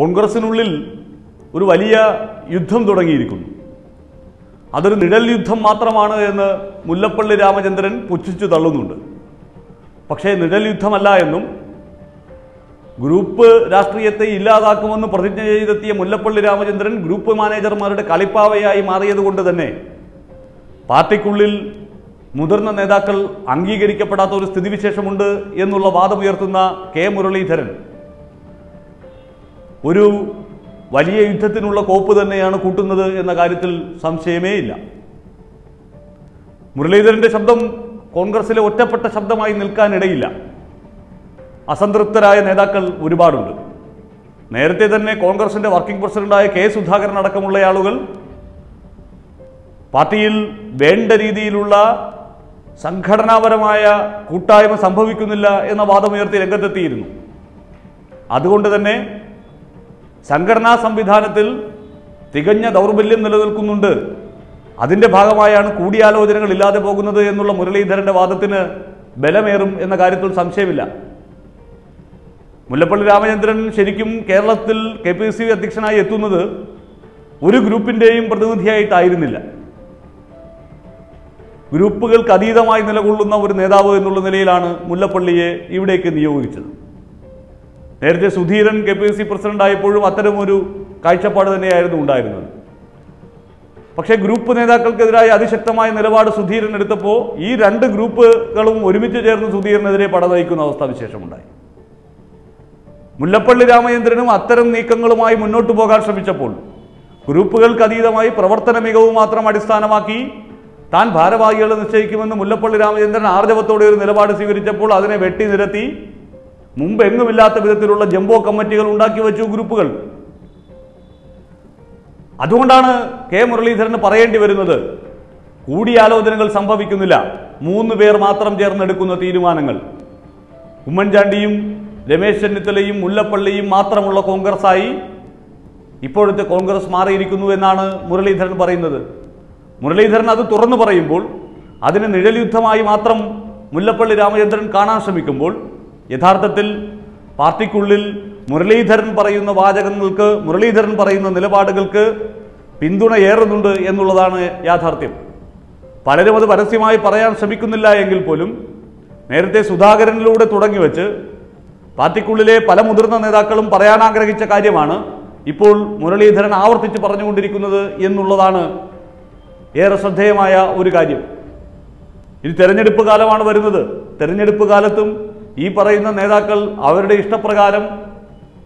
കോൺഗ്രസിനുള്ളിൽ ഒരു വലിയ യുദ്ധം തുടങ്ങിയിരിക്കുന്നു. അതൊരു നിഴൽ യുദ്ധം മാത്രമാണ് എന്ന് മുല്ലപ്പള്ളി രാമചന്ദ്രൻ പുച്ഛിച്ചു തള്ളുന്നുണ്ട്. പക്ഷേ നിഴൽ യുദ്ധമല്ല എന്നും ഗ്രൂപ്പ് രാഷ്ട്രീയത്തെ ഇല്ലാതാക്കുമെന്ന് പ്രതിജ്ഞ ചെയ്തെത്തിയ മുല്ലപ്പള്ളി രാമചന്ദ്രൻ ഗ്രൂപ്പ് മാനേജർമാരുടെ കളിപ്പാവയായി മാറിയതുകൊണ്ട് തന്നെ പാർട്ടിക്കുള്ളിൽ മുതിർന്ന നേതാക്കൾ അംഗീകരിക്കപ്പെടാത്ത ഒരു സ്ഥിതിവിശേഷമുണ്ട് എന്നുള്ള വാദമുയർത്തുന്ന കെ മുരളീധരൻ ഒരു വലിയ യുദ്ധത്തിനുള്ള കോപ്പ് തന്നെയാണ് കൂട്ടുന്നത് എന്ന കാര്യത്തിൽ സംശയമേ ഇല്ല. മുരളീധരന്റെ ശബ്ദം കോൺഗ്രസിലെ ഒറ്റപ്പെട്ട ശബ്ദമായി നിൽക്കാനിടയില്ല. അസംതൃപ്തരായ നേതാക്കൾ ഒരുപാടുണ്ട്. നേരത്തെ തന്നെ കോൺഗ്രസിന്റെ വർക്കിംഗ് പ്രസിഡന്റായ കെ സുധാകരൻ അടക്കമുള്ള ആളുകൾ പാർട്ടിയിൽ വേണ്ട രീതിയിലുള്ള സംഘടനാപരമായ കൂട്ടായ്മ സംഭവിക്കുന്നില്ല എന്ന വാദമുയർത്തി രംഗത്തെത്തിയിരുന്നു. അതുകൊണ്ട് തന്നെ സംഘടനാ സംവിധാനത്തിൽ തികഞ്ഞ ദൗർബല്യം നിലനിൽക്കുന്നുണ്ട്. അതിന്റെ ഭാഗമായാണ് കൂടിയാലോചനകൾ ഇല്ലാതെ പോകുന്നത് എന്നുള്ള മുരളീധരന്റെ വാദത്തിന് ബലമേറും എന്ന കാര്യത്തിൽ സംശയമില്ല. മുല്ലപ്പള്ളി രാമചന്ദ്രൻ ശരിക്കും കേരളത്തിൽ കെ പി സി അധ്യക്ഷനായി എത്തുന്നത് ഒരു ഗ്രൂപ്പിന്റെയും പ്രതിനിധിയായിട്ടായിരുന്നില്ല. ഗ്രൂപ്പുകൾക്ക് അതീതമായി നിലകൊള്ളുന്ന ഒരു നേതാവ് എന്നുള്ള നിലയിലാണ് മുല്ലപ്പള്ളിയെ ഇവിടേക്ക് നിയോഗിച്ചത്. നേരത്തെ സുധീരൻ കെ പി സി പ്രസിഡന്റായപ്പോഴും അത്തരമൊരു കാഴ്ചപ്പാട് തന്നെയായിരുന്നു ഉണ്ടായിരുന്നത്. പക്ഷേ ഗ്രൂപ്പ് നേതാക്കൾക്കെതിരായ അതിശക്തമായ നിലപാട് സുധീരൻ എടുത്തപ്പോൾ ഈ രണ്ട് ഗ്രൂപ്പുകളും ഒരുമിച്ച് ചേർന്ന് സുധീരനെതിരെ പടനയിക്കുന്ന അവസ്ഥാവിശേഷമുണ്ടായി മുല്ലപ്പള്ളി രാമചന്ദ്രനും അത്തരം നീക്കങ്ങളുമായി മുന്നോട്ട് പോകാൻ ശ്രമിച്ചപ്പോൾ ഗ്രൂപ്പുകൾക്ക് അതീതമായി പ്രവർത്തന മികവ് മാത്രം അടിസ്ഥാനമാക്കി താൻ ഭാരവാഹികളെ നിശ്ചയിക്കുമെന്ന് മുല്ലപ്പള്ളി രാമചന്ദ്രൻ ആർജവത്തോടെ ഒരു നിലപാട് സ്വീകരിച്ചപ്പോൾ അതിനെ വെട്ടി നിരത്തി മുമ്പ് എങ്ങുമില്ലാത്ത വിധത്തിലുള്ള ജംബോ കമ്മിറ്റികൾ ഉണ്ടാക്കി വെച്ചു ഗ്രൂപ്പുകൾ. അതുകൊണ്ടാണ് കെ മുരളീധരന് പറയേണ്ടി വരുന്നത് കൂടിയാലോചനകൾ സംഭവിക്കുന്നില്ല. മൂന്ന് പേർ മാത്രം ചേർന്നെടുക്കുന്ന തീരുമാനങ്ങൾ. ഉമ്മൻചാണ്ടിയും രമേശ് ചെന്നിത്തലയും മുല്ലപ്പള്ളിയും മാത്രമുള്ള കോൺഗ്രസ്സായി ഇപ്പോഴത്തെ കോൺഗ്രസ് മാറിയിരിക്കുന്നു എന്നാണ് മുരളീധരൻ പറയുന്നത്. മുരളീധരൻ അത് തുറന്നു പറയുമ്പോൾ അതിന് നിഴൽയുദ്ധമായി മാത്രം മുല്ലപ്പള്ളി രാമചന്ദ്രൻ കാണാൻ ശ്രമിക്കുമ്പോൾ യഥാർത്ഥത്തിൽ പാർട്ടിക്കുള്ളിൽ മുരളീധരൻ പറയുന്ന വാചകങ്ങൾക്ക് മുരളീധരൻ പറയുന്ന നിലപാടുകൾക്ക് പിന്തുണയേറുന്നുണ്ട് എന്നുള്ളതാണ് യാഥാർത്ഥ്യം. പലരും അത് പരസ്യമായി പറയാൻ ശ്രമിക്കുന്നില്ല എങ്കിൽ പോലും നേരത്തെ സുധാകരനിലൂടെ തുടങ്ങി വെച്ച് പാർട്ടിക്കുള്ളിലെ പല മുതിർന്ന നേതാക്കളും പറയാൻ ആഗ്രഹിച്ച കാര്യമാണ് ഇപ്പോൾ മുരളീധരൻ ആവർത്തിച്ച് പറഞ്ഞുകൊണ്ടിരിക്കുന്നത് എന്നുള്ളതാണ് ഏറെ ശ്രദ്ധേയമായ ഒരു കാര്യം. ഇനി തെരഞ്ഞെടുപ്പ് കാലമാണ് വരുന്നത്. തെരഞ്ഞെടുപ്പ് കാലത്തും ഈ പറയുന്ന നേതാക്കൾ അവരുടെ ഇഷ്ടപ്രകാരം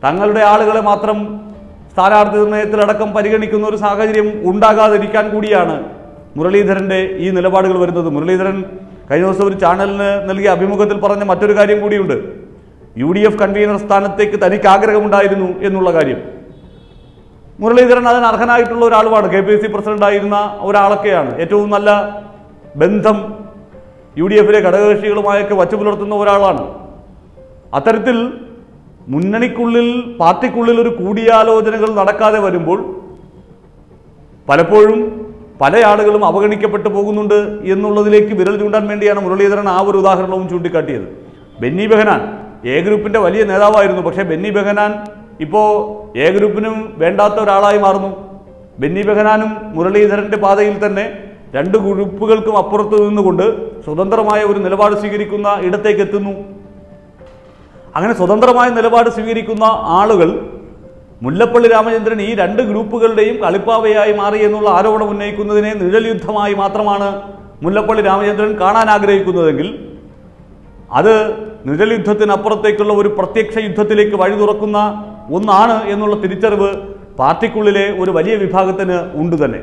തങ്ങളുടെ ആളുകളെ മാത്രം സ്ഥാനാർത്ഥി നിർണയത്തിലടക്കം പരിഗണിക്കുന്ന ഒരു സാഹചര്യം ഉണ്ടാകാതിരിക്കാൻ കൂടിയാണ് മുരളീധരന്റെ ഈ നിലപാടുകൾ വരുന്നത്. മുരളീധരൻ കഴിഞ്ഞ ദിവസം ഒരു ചാനലിന് നൽകിയ അഭിമുഖത്തിൽ പറഞ്ഞ മറ്റൊരു കാര്യം കൂടിയുണ്ട്. യു ഡി എഫ് കൺവീനർ സ്ഥാനത്തേക്ക് തനിക്ക് ആഗ്രഹമുണ്ടായിരുന്നു എന്നുള്ള കാര്യം. മുരളീധരൻ അതിന് അർഹനായിട്ടുള്ള ഒരാളുമാണ്. കെ പി സി പ്രസിഡന്റായിരുന്ന ഒരാളൊക്കെയാണ്. ഏറ്റവും നല്ല ബന്ധം യു ഡി എഫിലെ ഘടകകക്ഷികളുമായൊക്കെ വച്ചു പുലർത്തുന്ന ഒരാളാണ്. അത്തരത്തിൽ മുന്നണിക്കുള്ളിൽ പാർട്ടിക്കുള്ളിൽ ഒരു കൂടിയാലോചനകൾ നടക്കാതെ വരുമ്പോൾ പലപ്പോഴും പല ആളുകളും അവഗണിക്കപ്പെട്ടു പോകുന്നുണ്ട് എന്നുള്ളതിലേക്ക് വിരൽ ചൂണ്ടാൻ വേണ്ടിയാണ് മുരളീധരൻ ആ ഒരു ഉദാഹരണവും ചൂണ്ടിക്കാട്ടിയത്. ബെന്നി ബെഹനാൻ എ ഗ്രൂപ്പിന്റെ വലിയ നേതാവായിരുന്നു. പക്ഷേ ബെന്നി ബെഹനാൻ ഇപ്പോൾ എ ഗ്രൂപ്പിനും വേണ്ടാത്ത ഒരാളായി മാറുന്നു. ബെന്നി ബെഹനാനും മുരളീധരന്റെ പാതയിൽ തന്നെ രണ്ട് ഗ്രൂപ്പുകൾക്കും അപ്പുറത്ത് നിന്നുകൊണ്ട് സ്വതന്ത്രമായ ഒരു നിലപാട് സ്വീകരിക്കുന്ന ഇടത്തേക്ക് എത്തുന്നു. അങ്ങനെ സ്വതന്ത്രമായ നിലപാട് സ്വീകരിക്കുന്ന ആളുകൾ മുല്ലപ്പള്ളി രാമചന്ദ്രൻ ഈ രണ്ട് ഗ്രൂപ്പുകളുടെയും കളിപ്പാവയായി മാറി എന്നുള്ള ആരോപണം ഉന്നയിക്കുന്നതിനെ നിഴൽ യുദ്ധമായി മാത്രമാണ് മുല്ലപ്പള്ളി രാമചന്ദ്രൻ കാണാൻ ആഗ്രഹിക്കുന്നതെങ്കിൽ അത് നിഴൽ യുദ്ധത്തിനപ്പുറത്തേക്കുള്ള ഒരു പ്രത്യക്ഷ യുദ്ധത്തിലേക്ക് വഴി തുറക്കുന്ന ഒന്നാണ് എന്നുള്ള തിരിച്ചറിവ് പാർട്ടിക്കുള്ളിലെ ഒരു വലിയ വിഭാഗത്തിന് ഉണ്ട് തന്നെ.